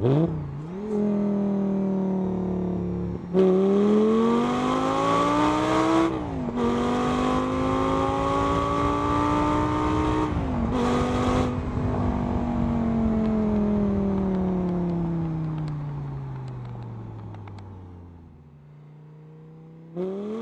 Mm-hmm. Mm-hmm.